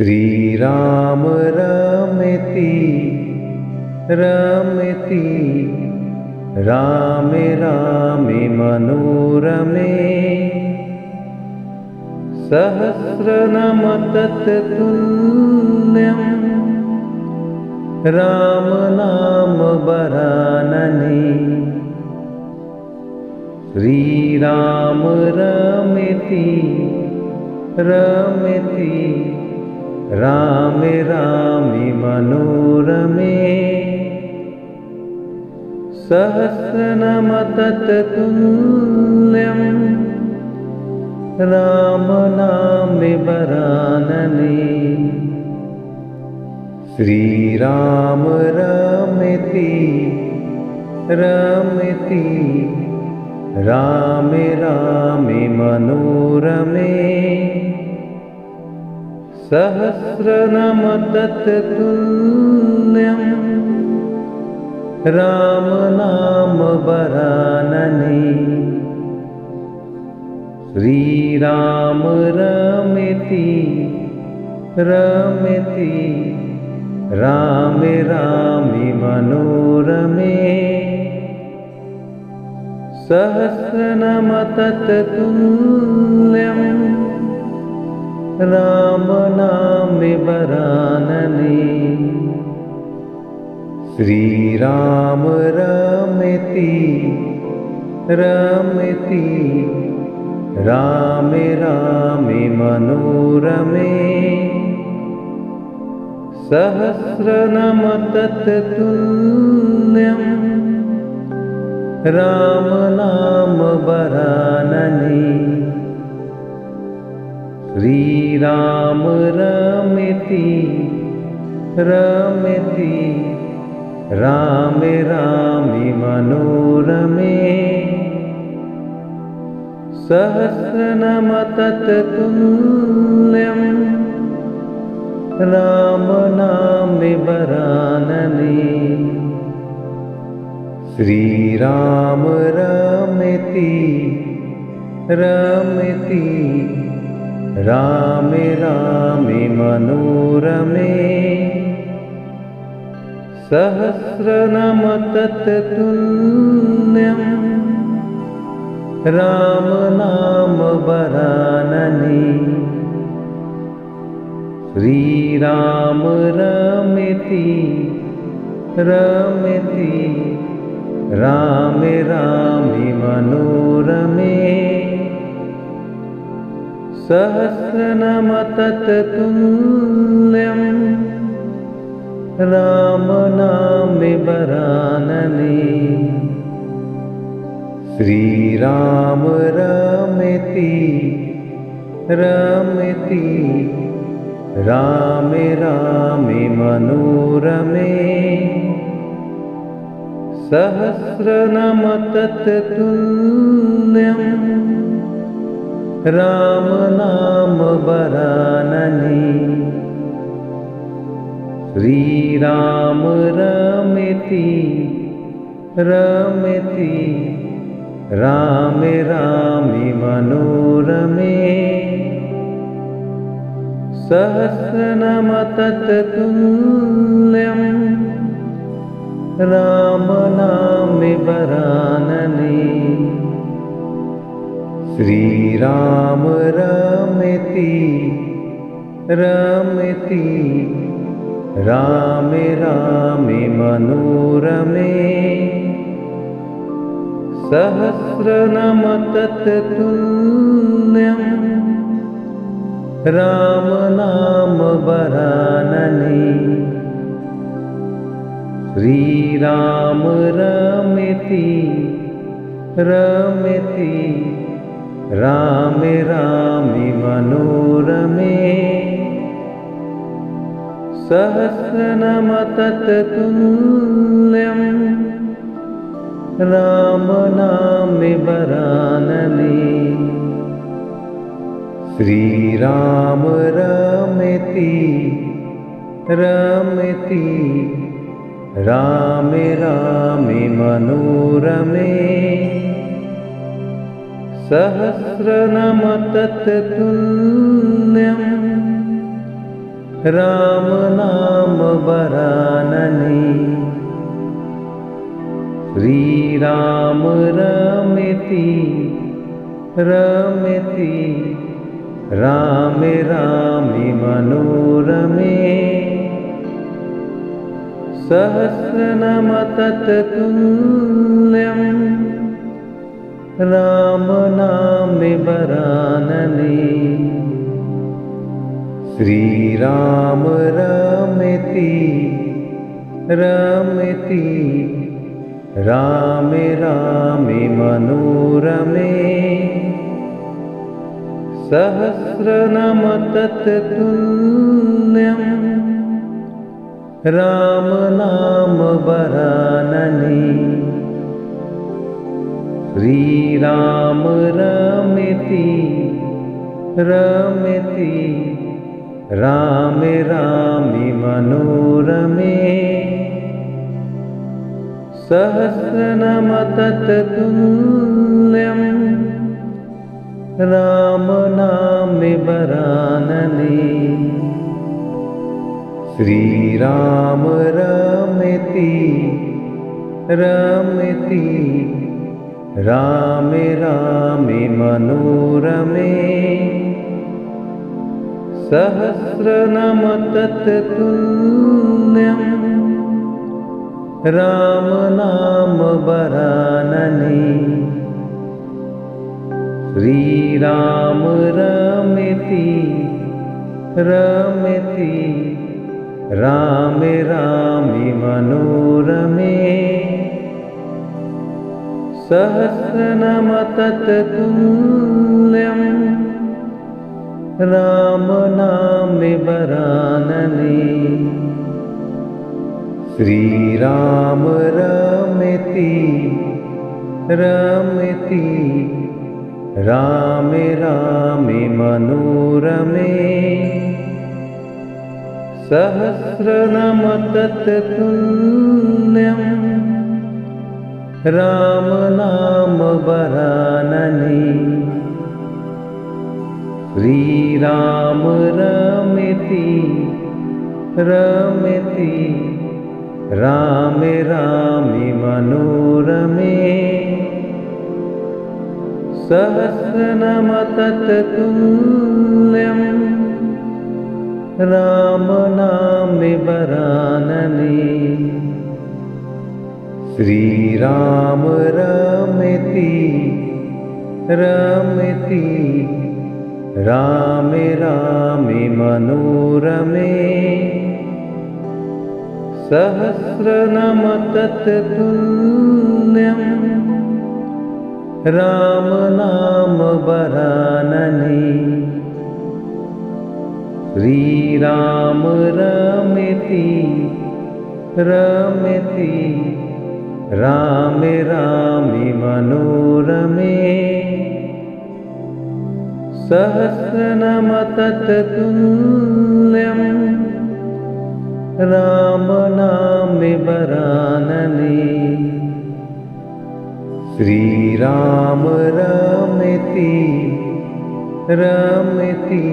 श्रीराम रमति रमति रामे रामे मनोरमे। सहस्रनमतत्तुल्यं रामनाम वरानने। श्रीराम रमिति रमिति रामे रामे मनोरमे। सहस्रनमतत्तुल्यं रामनामे वरानने। श्रीराम रमिति रमिति रामे रामे मनोरमे सहस्रनमतत्तुल्यं रामनाम वरानने श्रीराम रमिति रमिति रामे रामे मनोरमे। सहस्रनमतत्तुल्यं रामनामे वरानने। श्रीराम रमिति रमिति रामे रामे मनोरमे। सहस्रनमतत्तुल्यं रामनाम श्रीराम रमिति रमिति रामे रामे मनोरमे। सहस्रनमतत्तुल्यं रामनामे वरानने। श्रीराम रमिति रमिति रामे रामे मनोरमे। सहस्रनमतत्तुल्यं। रामनाम वरानने। श्रीराम रमिति रमिति। रामे रामे मनोरमे सहस्रनमतत्तुल्यं रामनामे श्रीराम रमिति रमिति रामे रामे मनोरमे सहस्रनमतत्तुल्यं रामनाम वरानने। श्रीराम रमिति रमिति रामे रामे मनोरमे। सहस्रनमतत्तुल्यं रामनामे वरानने श्रीराम रमिति रमिति रामे रामे मनोरमे। सहस्रनमतत्तुल्यं रामनाम वरानने। श्रीराम रमिति रमिति रामे रामे मनोरमे। सहस्रनमतत्तुल्यं रामनामे वरानने। श्रीराम रमिति रमिति रामे रामे मनोरमे सहस्रनमतत्तुल्यं राम नाम वरानने श्रीराम रमिति रमिति रामे रामि मनोरमे। सहस्रनमतत्तुल्यम् रामनामि वरानने। श्रीराम रमिति रमिति रामे रामि मनोरमे। सहस्रनमतत्तुल्यम् रामनाम श्रीराम रमिति रमिति रामे रामि मनोरमे। सहस्रनमतत्तुल्यम् रामनामि वरानने। श्रीराम रमिति रमिति रामे रामि मनोरमे। सहस्रनमतत्तुल्यम् रामनाम वरानने। श्रीराम रमिति रमिति। रामे रामि मनोरमे सहस्रनमतत्तुल्यम् रामनामि वरानने। श्रीराम रमिति रमिति रामे रामि मनोरमे सहस्रनमतत्तुल्यम् रामनाम वरानने। श्रीराम रमिति रमिति रामे रामि मनोरमे। सहस्रनमतत्तुल्यम् रामनामि वरानने श्रीराम रमिति रमिति रामे रामि मनोरमे। सहस्रनमतत्तुल्यम् रामनाम वरानने। श्रीराम रमिति रमिति रामे रामि मनोरमे। सहस्रनमतत्तुल्यम् रामनामि वरानने। श्रीराम रमिति रमिति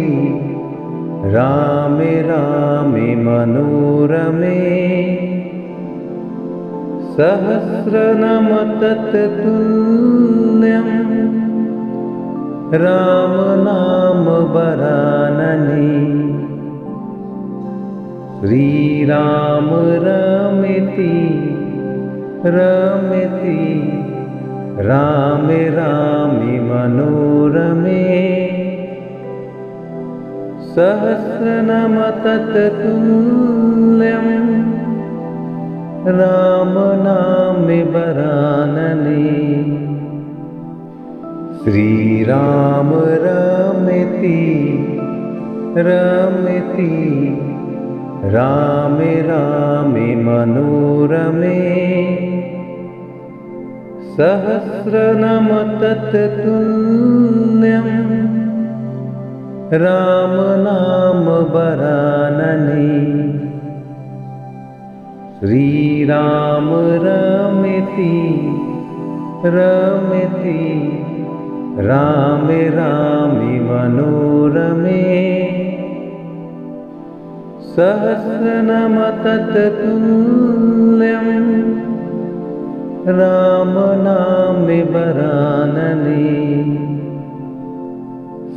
रामे रामि मनोरमे सहस्रनमतत्तुल्यम् रामनाम वरानने श्रीराम रमिति रमिति रामे रामि मनोरमे सहस्रनमतत्तुल्यम् रामनामि वरानने। श्रीराम रमिति रमिति रामे रामि मनोरमे। सहस्रनमतत्तुल्यम् रामनाम वरानने श्रीराम रमिति रमिति रामे रामि मनोरमे। सहस्रनमततुल्यं रामनामे वरानने।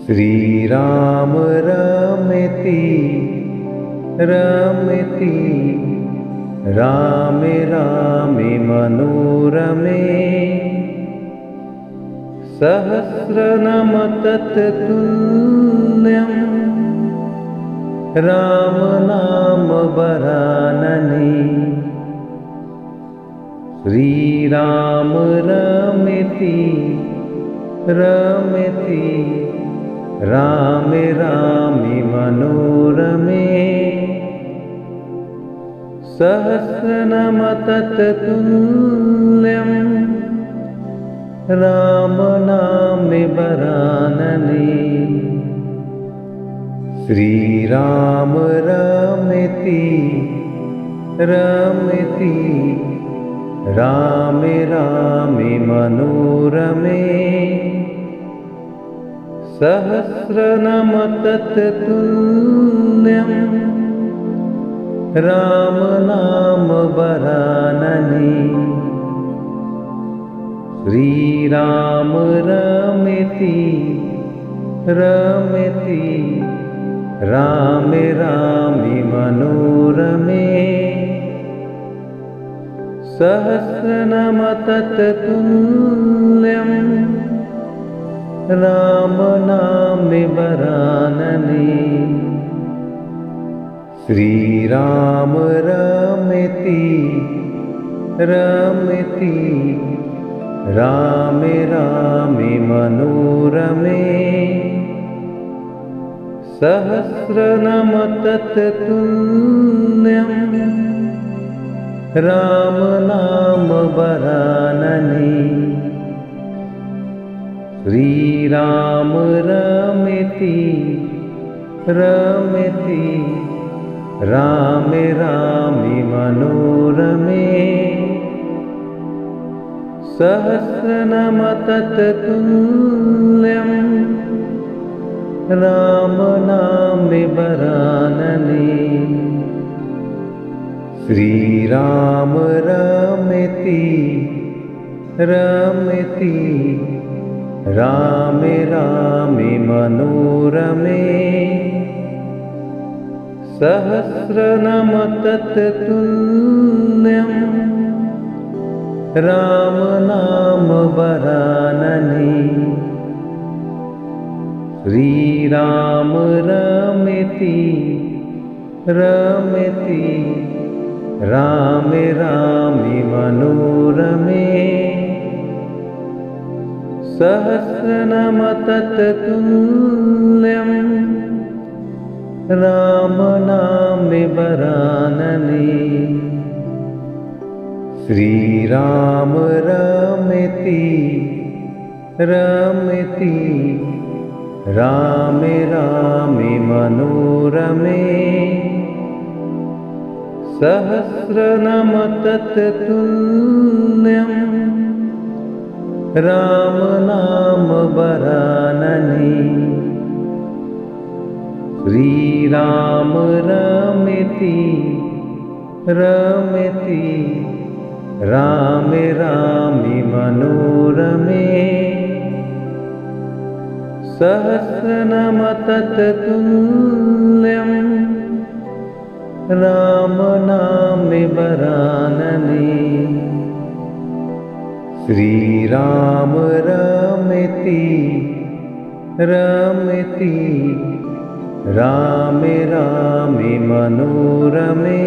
श्रीराम रमिति रमिति रामे रामे मनोरमे। सहस्रनमततुल्यं रामनामवरानने श्रीराम रमिति रमिति। रामे रामे मनोरमे सहस्रनमततुल्यं रामनामे वरानने। श्रीराम रमिति रमिति रामे रामे मनोरमे सहस्रनमततुल्यं रामनामवरानने श्रीराम रमिति रमिति रामे रामे मनोरमे। सहस्रनमततुल्यं रामनामे वरानने श्रीराम रमिति रमिति रामे रामे मनोरमे। सहस्रनमततुल्यं रामनामवरानने श्रीराम रमिति रमिति रामे रामे मनोरमे। सहस्रनमततुल्यं रामनामे वरानने। श्रीराम रमिति रमिति रामे रामे मनोरमे सहस्रनमततुल्यं रामनामवरानने। श्रीराम रमिति रमिति रामे रामे मनोरमे। सहस्रनमततुल्यं रामनामे वरानने। श्रीराम रमिति रमिति रामे रामे मनोरमे। सहस्रनमततुल्यं रामनामवरानने श्रीराम रमिति रमिति रामे रामे मनोरमे। सहस्रनमततुल्यं रामनामे वरानने। श्रीराम रमिति रमिति रामे रामे मनोरमे।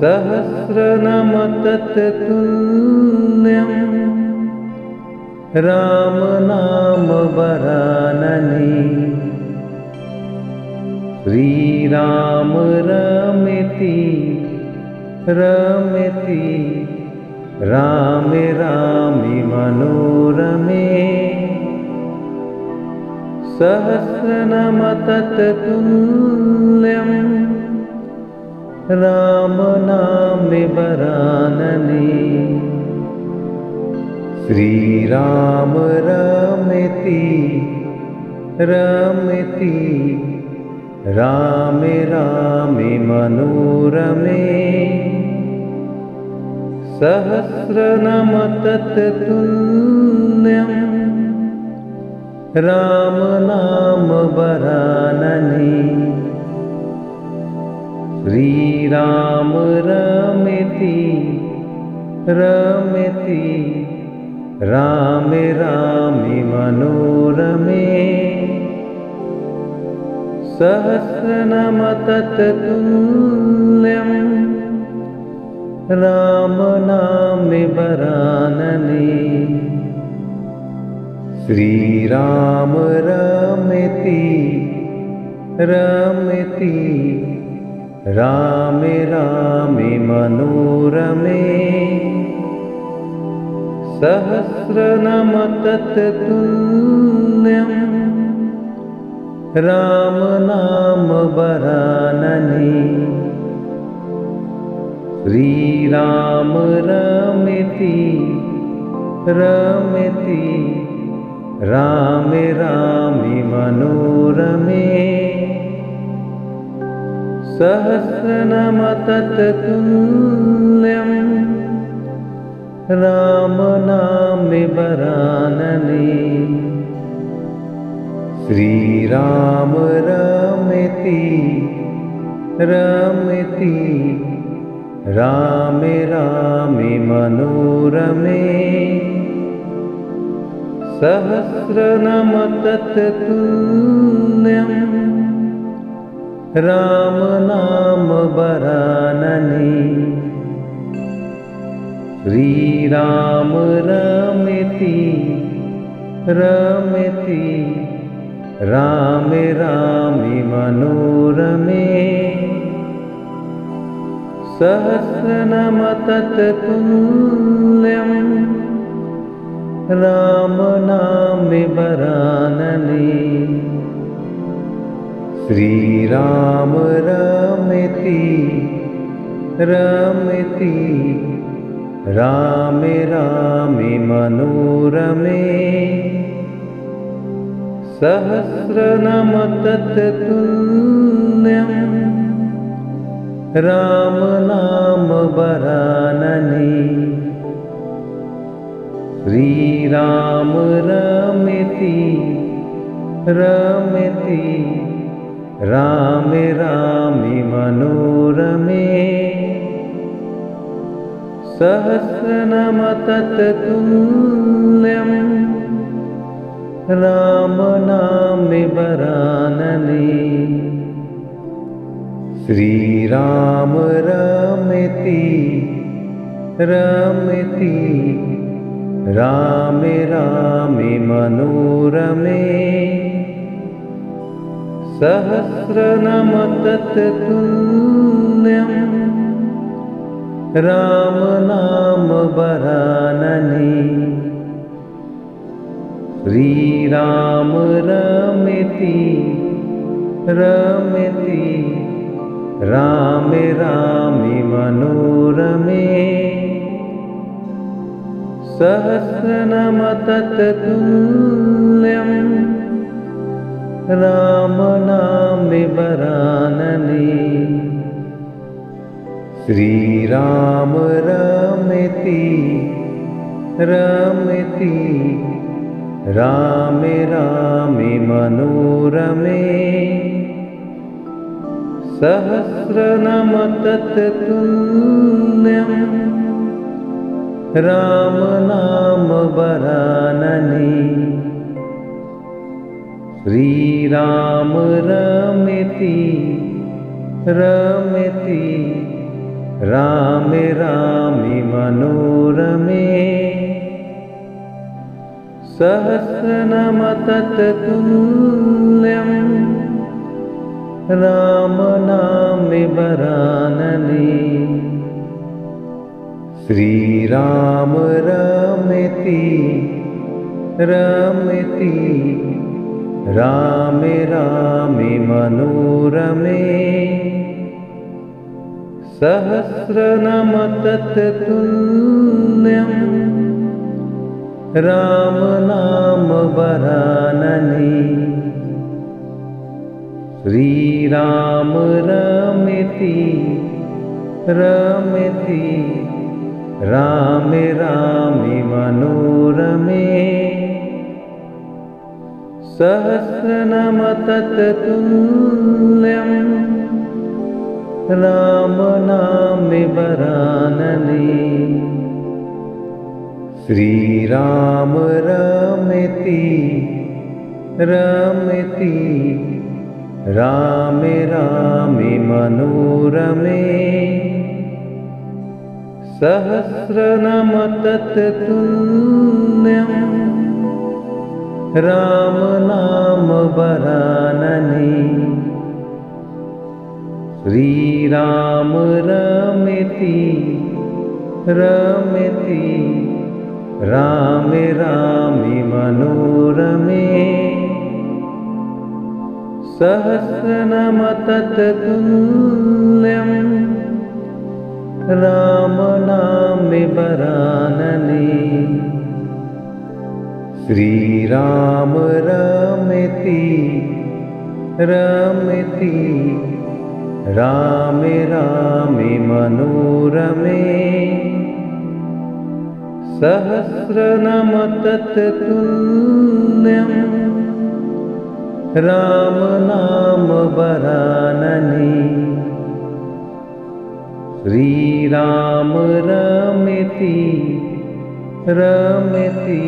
सहस्रनमततुल्यं रामनामवरानने श्रीराम रमिति रमिति। रामे रामे मनोरमे रामनामे वरानने। श्रीराम रमिति रमिति रामे रामे मनोरमे। सहस्रनमतत्तुल्यम् राम नाम वरानने। श्रीराम रमिति रमिति रामे रामे मनोरमे। सहस्रनमतत्तुल्यम् राम नामे वरानने श्रीराम रमिति रमिति रामे रामे मनोरमे। सहस्रनमतत्तुल्यम् राम नाम वरानने। श्रीराम रमिति रमिति रामे रामे मनोरमे। सहस्रनमतत्तुल्यम् राम नामे वरानने। श्रीराम रमिति रमिति रामे रामे मनोरमे सहस्रनमतत्तुल्यम् राम नाम वरानने श्रीराम रमिति रमिति रामे रामे मनोरमे। सहस्रनमतत्तुल्यम् राम नामे वरानने। श्रीराम रमिति रमिति रामे रामे मनोरमे। सहस्रनमतत्तुल्यम् राम नाम वरानने श्रीराम रमिति रमिति रामे रामे मनोरमे। सहस्रनमतत्तुल्यम् राम नामे वरानने। श्रीराम रमिति रमिति रामे रामे मनोरमे। सहस्रनमतत्तुल्यम् राम नाम वरानने। श्रीराम रमिति रमिति। रामे रामे मनोरमे सहस्रनमतत्तुल्यम् राम नामे वरानने। श्रीराम रमिति रमिति रामे रामे मनोरमे। सहस्रनमतत्तुल्यम् राम नाम वरानने। श्रीराम रमिति रमिति रामे रामे मनोरमे। सहस्रनमतत्तुल्यम् राम नामे वरानने श्रीराम रमिति रमिति रामे रामे मनोरमे। सहस्रनमतत्तुल्यम् राम नाम वरानने। श्रीराम रमिति रमिति रामे रामि मनोरमे। सहस्रनमतत्तुल्यं रामनामि वरानने। श्रीराम रमिति रमिति रामे रामि मनोरमे सहस्रनमतत्तुल्यं रामनाम वरानने श्रीराम रमिति रमिति रामे रामि मनोरमे। सहस्रनमतत्तुल्यं रामनामि वरानने श्रीराम रमिति रमिति रामे रामि मनोरमे। सहस्रनमतत्तुल्यं रामनाम वरानने श्रीराम रमिति रमिति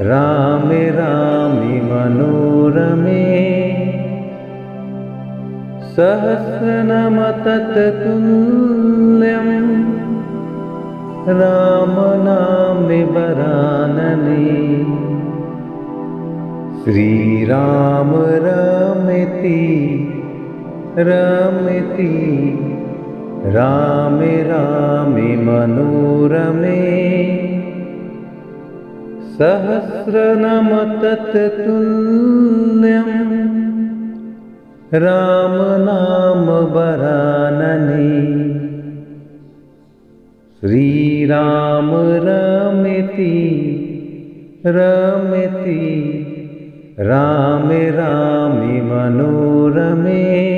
रामे रामि मनोरमे। सहस्रनमतत्तुल्यं रामनामि वरानने। श्रीराम रमिति रमिति रामे रामि मनोरमे। सहस्रनमतत्तुल्यं। रामनाम वरानने। श्रीराम रमिति रमिति। रामे रामि मनोरमे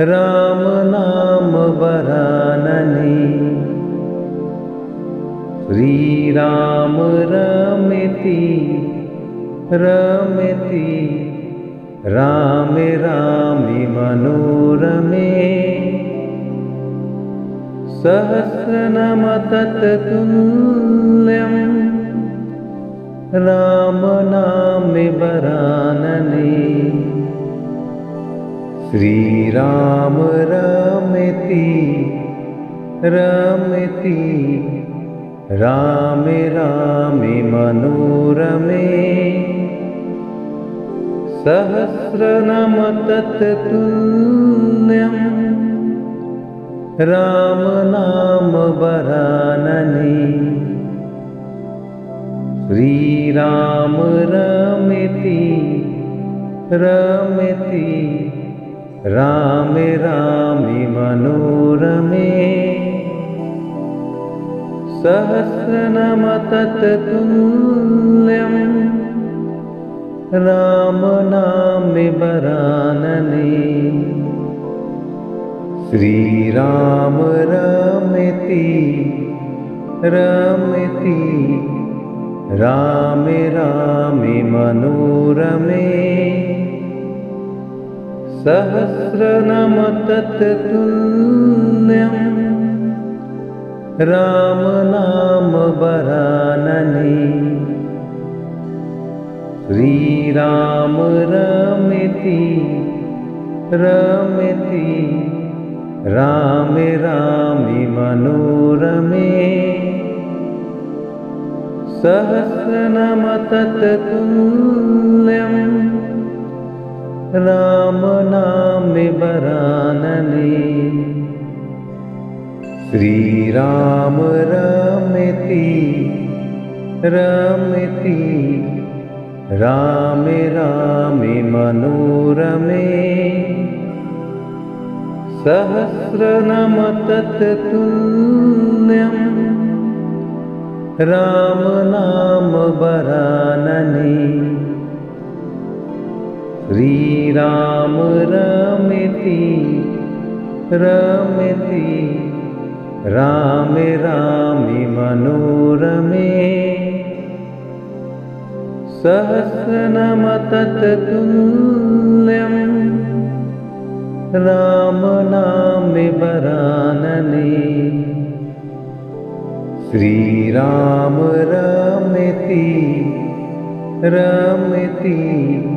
सहस्रनमतत्तुल्यं रामनाम वरानने। श्रीराम रमिति रमिति रामे रामि मनोरमे। सहस्रनमतत्तुल्यं रामनामि वरानने श्रीराम रमिति रमिति रामे रामि मनोरमे। सहस्रनमतत्तुल्यं रामनाम वरानने। श्रीराम रमिति रमिति रामे रामि मनोरमे। सहस्रनमतत्तुल्यं रामनामि वरानने। श्रीराम रमिति रमिति रामे रामि मनोरमे रामनाम वरानने श्रीराम रमिति रमिति रामे रामि मनोरमे। सहस्रनमतत्तुल्यं राम नाम बरानने श्रीराम रमति रमति रामे रामे मनोरमे। सहस्रनमतत्तुल्यम् राम नाम वरानने श्रीराम रमिति रमिति रामे रामे मनोरमे। सहस्रनमतत्तुल्यम् राम नाम वरानने। श्रीराम रमिति रमिति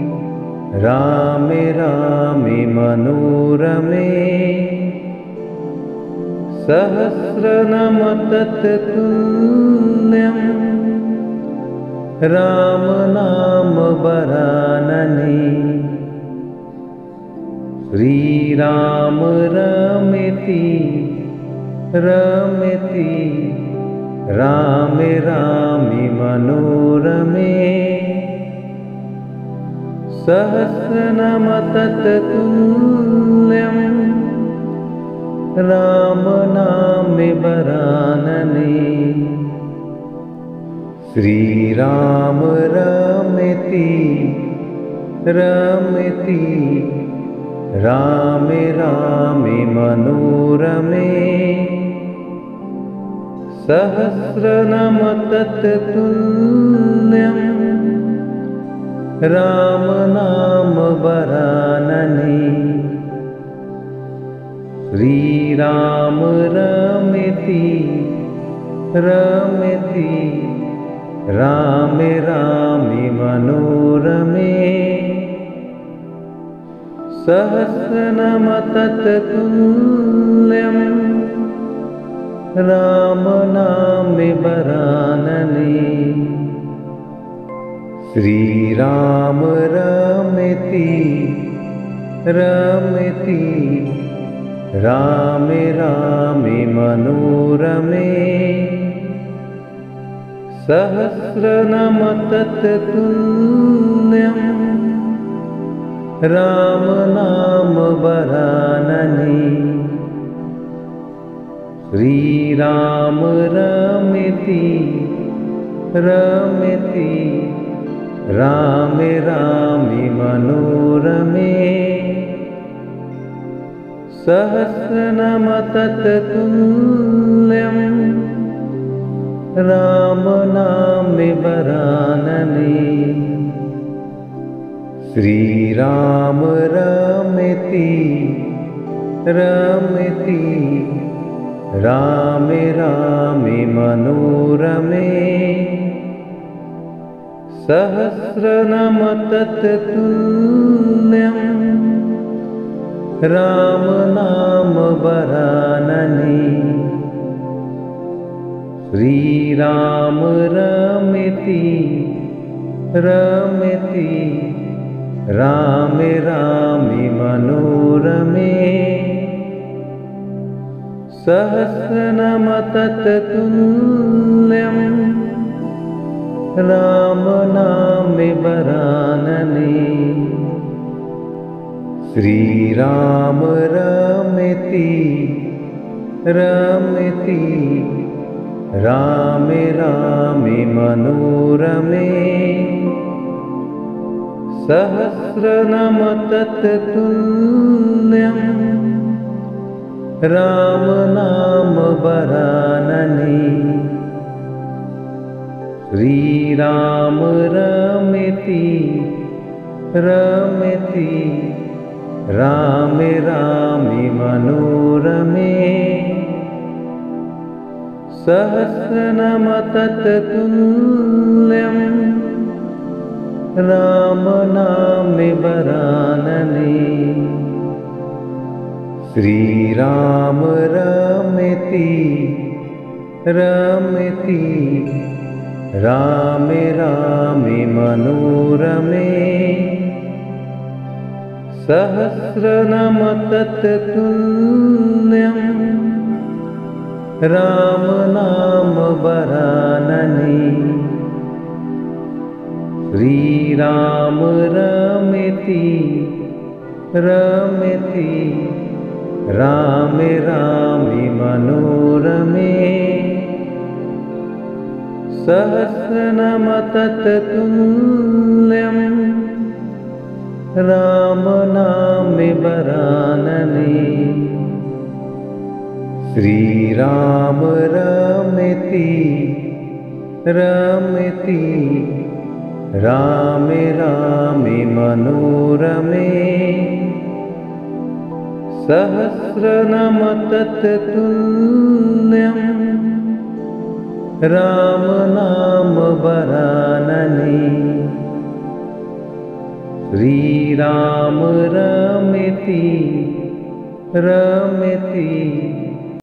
रामे रामे मनोरमे। सहस्रनमतत्तुल्यम् राम नाम वरानने। श्रीराम रमिति रमिति रामे रामे मनोरमे सहस्रनमतत्तुल्यम् राम नाम वरानने। श्रीराम रमिति रमिति रामे रामे मनोरमे। सहस्रनमतत्तुल्यम् राम नाम वरानने। श्रीराम रमिति रमिति रामे रामे मनोरमे। सहस्रनमतत्तुल्यम् राम नाम वरानने श्रीराम रमिति रमिति रामे रामे मनोरमे। सहस्रनमतत्तुल्यम् राम नाम वरानने। श्रीराम रमिति रमिति रामे रामे मनोरमे। सहस्रनमतत्तुल्यम् राम नाम वरानने। श्रीराम रमिति रमिति रामे रामे मनोरमे सहस्रनमतत्तुल्यम् राम नाम वरानने श्रीराम रमिति रमिति रामे रामे मनोरमे। सहस्रनमतत्तुल्यम् राम नाम वरानने। श्रीराम रमिति रमिति रामे रामे मनोरमे। सहस्रनमतत्तुल्यम् राम नाम वरानने श्रीराम रमिति रमिति रामे रामे मनोरमे। सहस्रनमतत्तुल्यम् राम नाम वरानने। श्रीराम रमिति रमिति रामे रामे मनोरमे। वरानने। श्रीराम रमिति रमिति। रामे रामि मनोरमे सहस्रनमतत्तुल्यम् रामनामि वरानने। श्रीराम रमिति रमिति रामे रामि मनोरमे सहस्रनमतत्तुल्यम् रामनाम वरानने। श्रीराम रमिति रमिति